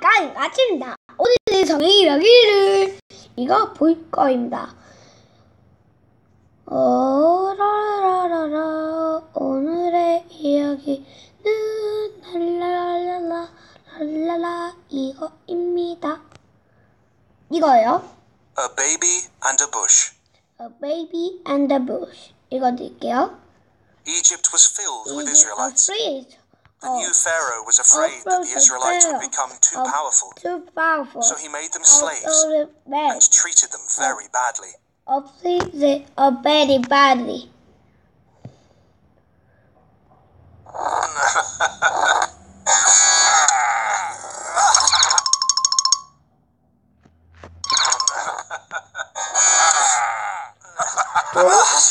까이 아침입니다. 오늘의 성의 이야기를 이거 볼 거입니다. 어, 라라라라 오늘의 이야기는 랄라랄라 랄라라 이거입니다. 이거요. A baby and a bush. A baby and a bush. 이거 드릴게요. Egypt was filled with Israelites. Afraid. The new oh, Pharaoh was afraid that the Israelites would become too powerful, Too powerful. so he made them slaves Also, and treated them very badly. Obviously, a very badly.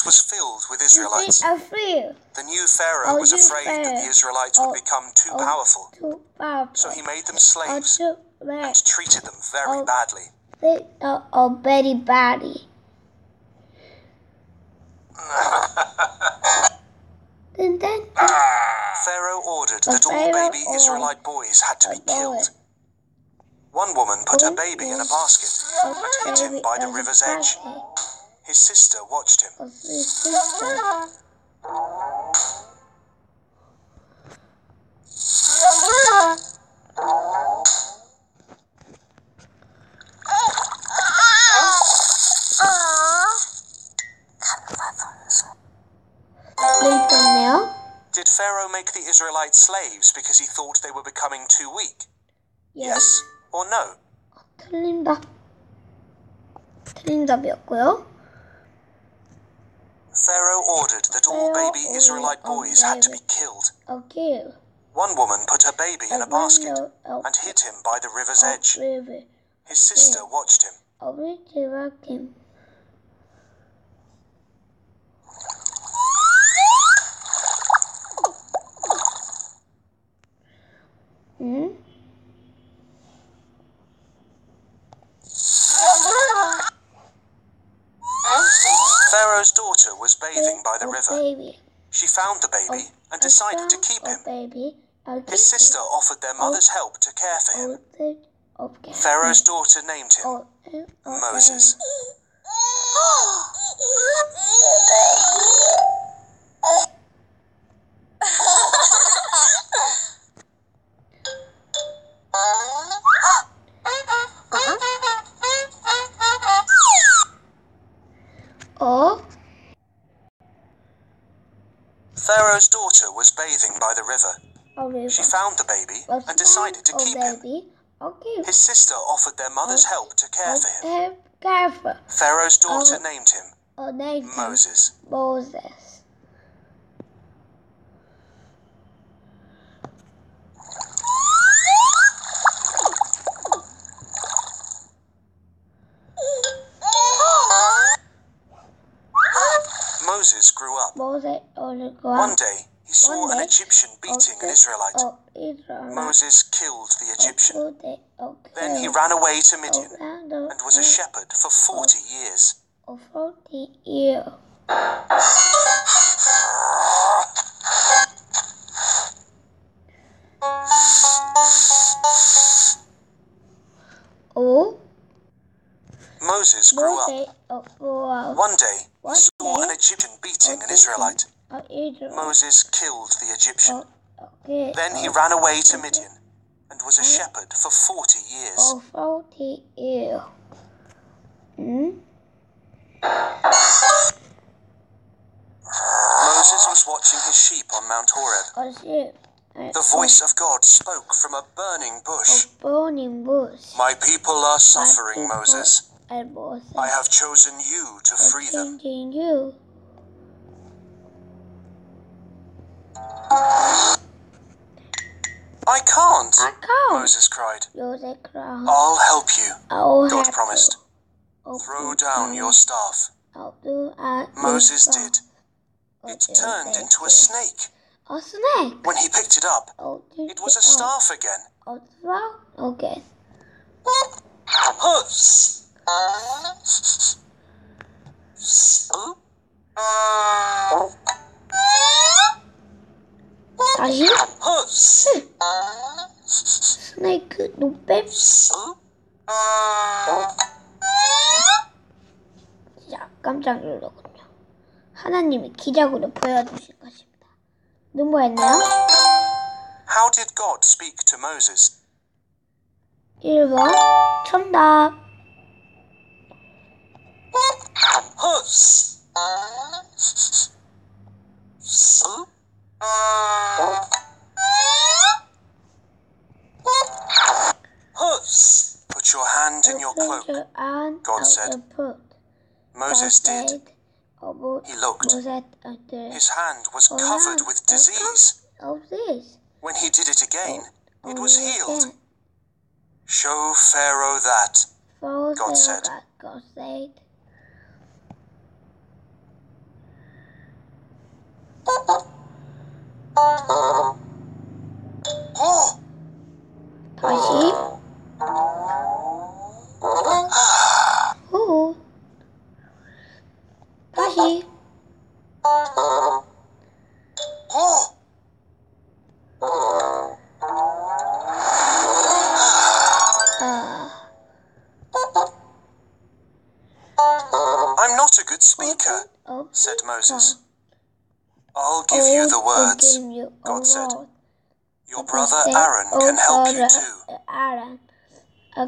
Egypt was filled with Israelites. The new Pharaoh was Oh, afraid that the. Israelites would Oh, become too oh. powerful, so he made them slaves and treated them very Oh. badly. They are a very badly. then then Pharaoh ordered that all baby Israelite boys had to be killed. One woman put her baby in a basket and hid him by the river's edge. Of His sister watched him. his sister. 괜찮네요. Did Pharaoh make the Israelites slaves because he thought they were becoming too weak? Yes or no? 틀린다. 틀린 답이었고요. Pharaoh ordered that all baby Israelite boys had to be killed. One woman put her baby in a basket and hid him by the river's edge. His sister watched him. 어 was bathing by the river. baby. She found the baby and decided to keep him. baby. I'll His sister offered their mother's help to care for him. Okay. Pharaoh's daughter named him Oh, oh, oh, Moses. Pharaoh's daughter was bathing by the river. Oh, 어릴 She found the baby and decided to oh, keep him. Okay. His sister offered their mother's oh, help to care for him. Have careful. Pharaoh's daughter Oh. named him A name. Moses. Moses. Moses One day, he saw One an Egyptian beating an. Israelite. Moses killed the Egyptian. Okay. Okay. Then he ran away to Midian and was a shepherd for 40 years. of 40 years. Oh, Moses grew up. Moses of wow. One day, he saw day, an Egyptian beating an Israelite. Moses killed the Egyptian. Oh, okay. Then he ran away to Midian and was a shepherd for 40 years. of 40 years. Hmm? Moses was watching his sheep on Mount Horeb. The voice of God spoke from a burning bush. burning bush. My people are suffering, people. Moses. I have chosen you to free them. I can't, I can't. Moses cried. Use a crown. I'll help you, I'll God have promised. to Throw down your staff. I'll do Moses little- did. It turned into a okay. snake. A snake. When he picked it up, it was a staff again. A staff? Okay. 다시. 스네이크 노뱀 진짜 깜짝 놀라군요. 하나님이 기적으로 보여주신 것입니다. 눈보였나요? How did God speak to Moses? 1번 정답 Hooves. Put your hand in your cloak. and God said. put. Moses did. He looked. His hand was covered with disease. Of this. When he did it again, it was healed. Show Pharaoh that. God said. God said. Oh! 다시. 후. 다시. Oh! 아. I'm not a good speaker, 어, said Moses. You the words. God said. Your brother Aaron can help you too. Aaron.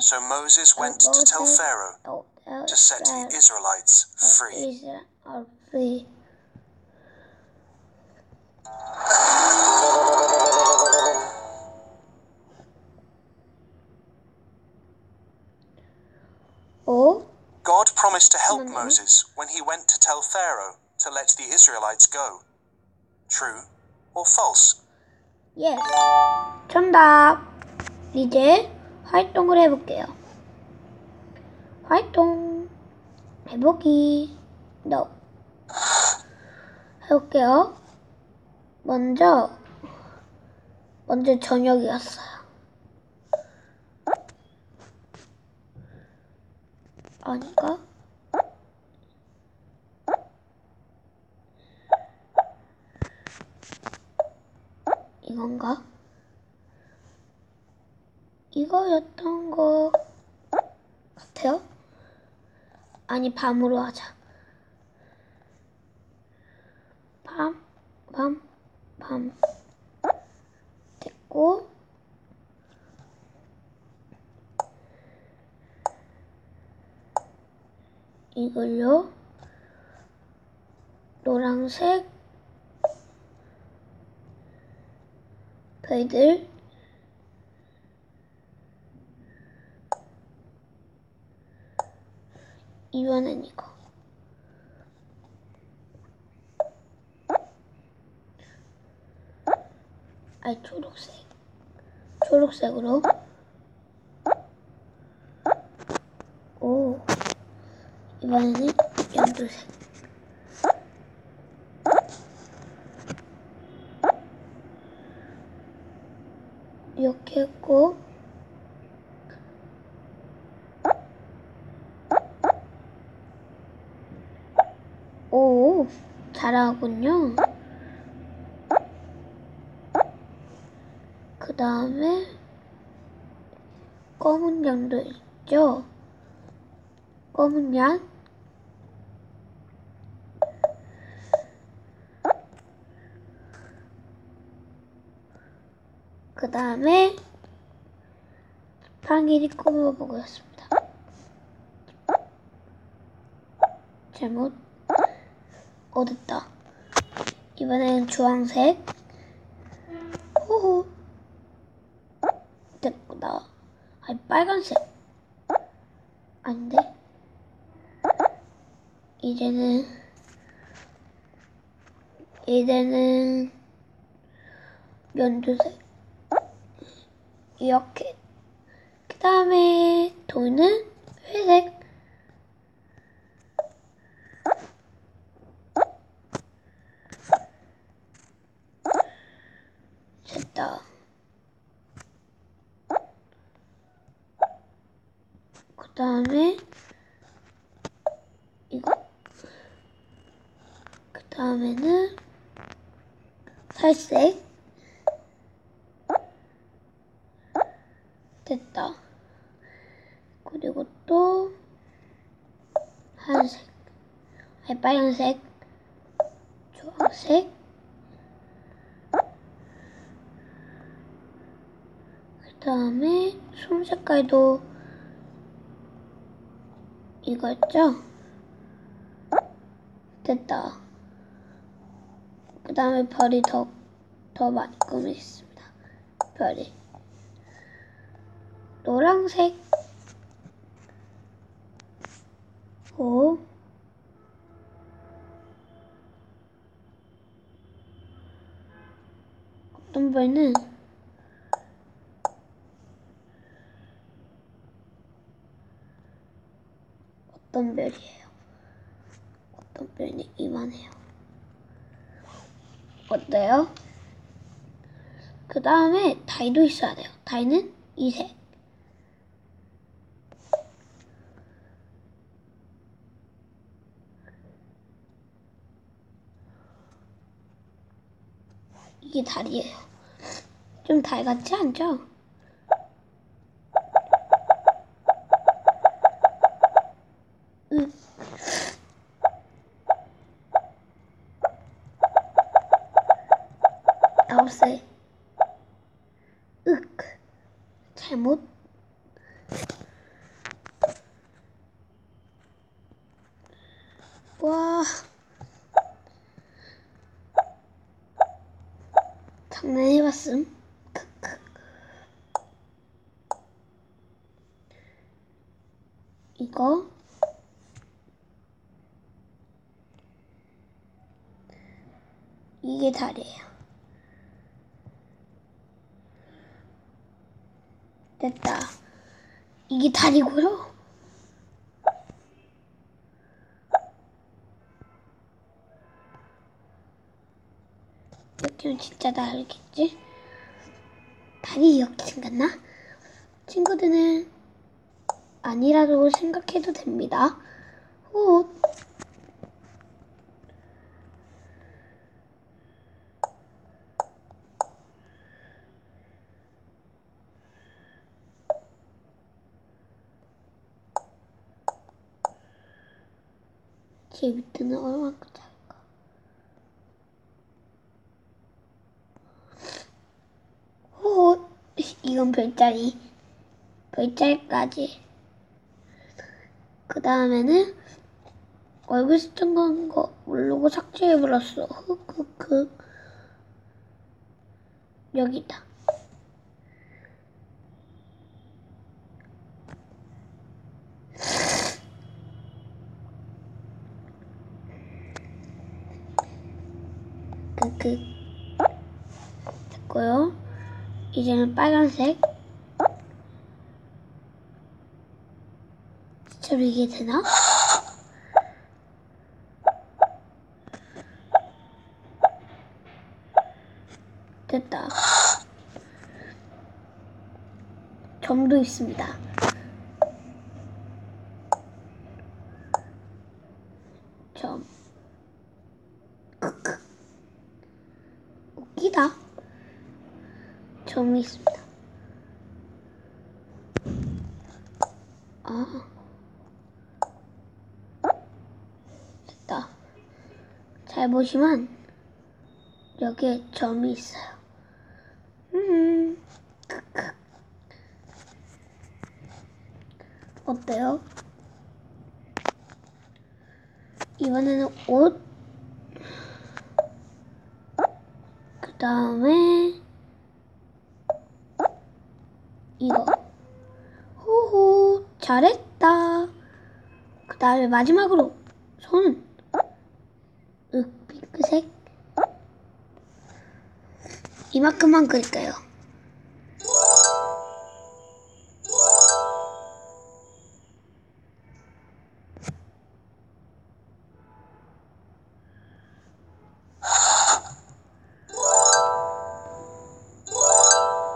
So Moses went to tell Pharaoh Oh, to set the Israelites free. Israel are free. 오, God promised to help. Moses when he went to tell Pharaoh to let the Israelites go. True or false? 예. 정답. 이제 활동을 해볼게요. 활동. 해보기. No. 해볼게요. 먼저, 먼저 저녁이었어요. 아닌가? 건가? 이거였던 거 같아요? 아니, 밤으로 하자. 밤, 밤, 밤. 됐고. 이걸요. 노란색 별들. 이번엔 이거. 아이 초록색. 초록색으로 오 이번에는 연두색 이렇게 했고 오 잘하군요. 그 다음에 검은 양도 있죠? 검은 양. 그 다음에 지팡이를 꼽아보겠습니다. 잘못 얻었다. 이번엔 주황색. 호호. 됐구나. 아니 빨간색. 아닌데. 이제는 이제는 연두색. 이렇게. 그 다음에 돈은 회색. 갈색 됐다. 그리고 또 하얀색. 아니 빨간색. 초록색. 그 다음에 솜 색깔도 이거 있죠? 됐다. 그 다음에 벌이 더 더 많이 꾸미겠습니다. 별이. 노란색. 오. 어떤 별은 어떤 별이에요? 어떤 별이 이만해요? 어때요? 그 다음에 다이도 있어야 돼요. 다이는 이색. 이게 다리예요. 좀달 같지 않죠? 응. 아홉 살. 윽. 잘못. 와. 장난해봤음. 이거. 이게 다리예요. 됐다. 이게 다리고요. 이렇게는 진짜 다르겠지? 다리 이렇게 생겼나? 친구들은 아니라고 생각해도 됩니다. 호 제 밑에는 얼마나 작을까? 호 이건 별자리. 별자리까지. 그 다음에는 얼굴 스팅한 거 모르고 삭제해버렸어. 흑흑흑. 여기다 크크 됐고요. 이제는 빨간색. 진짜로 이게 되나? 됐다. 점도 있습니다 점 크크 웃기다 점이 있습니다 아 됐다. 잘 보시면 여기에 점이 있어요. 음. 어때요? 이번에는 옷. 그 다음에 이거. 잘했다. 그 다음에 마지막으로 손. 윽, 핑크색. 이만큼만 그릴까요?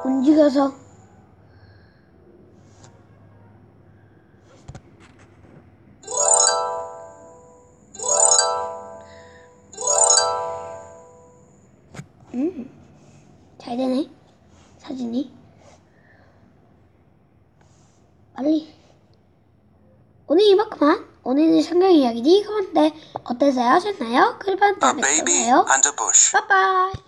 움직여서 잘 되네. 사진이. 빨리. 오늘 이만큼만. 오늘 성경 이야기 이거인데 어땠어요? 좋나요? 그러면 다음에 또 봐요. 빠빠이.